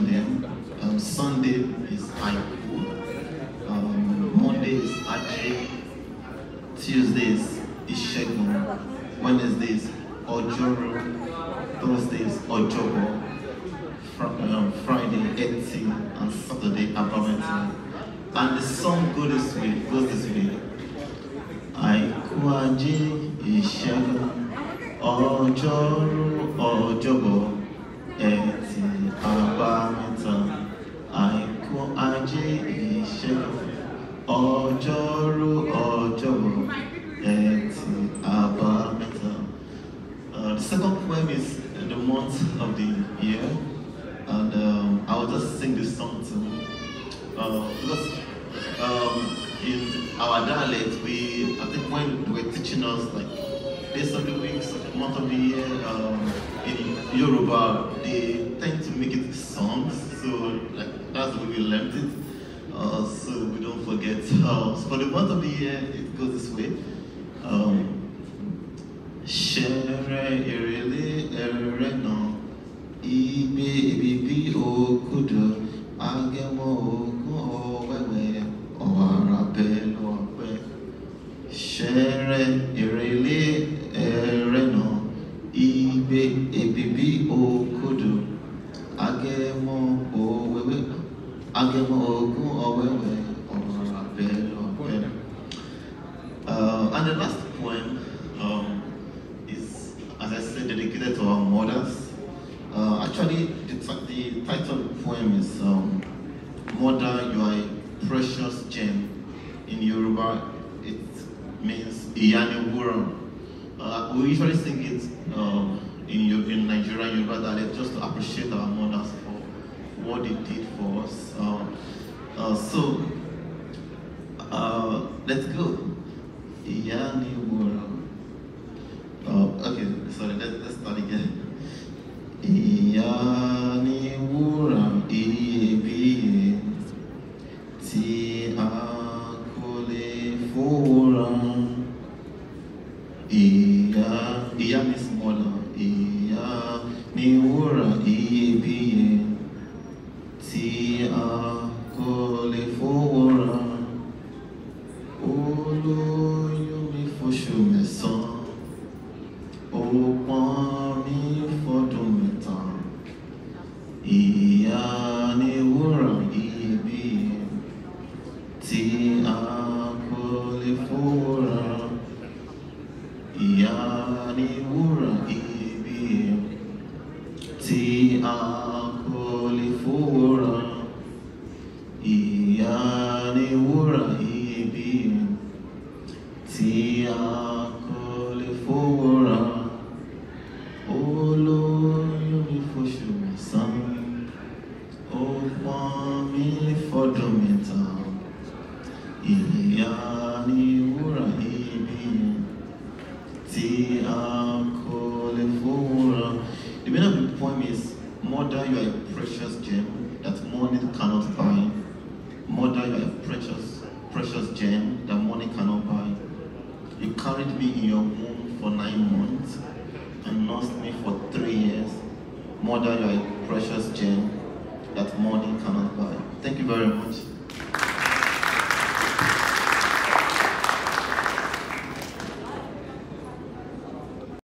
Sunday. Um, Sunday is Aiku. Um, Monday is Aje. Tuesday is Ishegun. Wednesday is Ojoru. Thursday is Ojobo. Fr- um, Friday, Eti. And Saturday, Abameta. And the song goes this way. Goes this way. Àìkú ajé ìṣẹ́gun ọjọ́rú ọjọ́bọ̀ ẹtì àbámẹ́ta àìkú ajé ìṣẹ́gun ọjọ́rú ọjọ́bọ̀ ẹtì àbámẹ́ta. The second poem is the month of the year, and um, I will just sing this song to uh, because um, in our dialect, we I think when they were teaching us like days of the weeks, month of the year, um, in Yoruba, they tend to make it songs. So like that's the way we learned it. Uh, so we don't forget. Uh, so for the month of the year, it goes this way. Um, Ṣẹ̀rẹ̀ èrèlé ẹ̀rẹ̀ náà, igbe èbìbí òkúdù, agẹmọ ogún lọ́pẹ́. Uh, and the last poem um, is, as I said, dedicated to our mothers. Uh, actually, the, the title of the poem is um, Mother, You Are a Precious Gem. In Yoruba, it means Iyani Wura. Uh, we usually sing it in, in Nigeria, Yoruba dialect, just to appreciate our mothers for what they did for us. Uh, uh, so, uh, let's go. Iyani Wura. Oh, okay, sorry, let's, let's start again. Ìyá ni wúrà iyebíye tí a kò fòrà. Ìyá, ìyá means mother. Ni wúrà iyebíye tí a kò lè fòrà. Olóyún mi fóṣù mẹ́sàn-án. Ó pọ́n mi fọ́dún mẹ́ta. Ìyá ni wúrà iyebíye tí a Ìyá ni wúrà iyebíye tí a kò lè fòrà. Olóyún mi fóṣù mẹ́sàn-án, ó pọ́n mi fọ́dún mẹ́ta. Ìyá ni wúrà iyebíye tí a kò lè fòrà. The meaning of the poem is, Mother, you are a precious gem that money cannot buy. Mother, you are a precious, precious gem that money cannot buy. You carried me in your womb for nine months and nursed me for three years. Mother, you are a precious gem that money cannot buy. Thank you very much.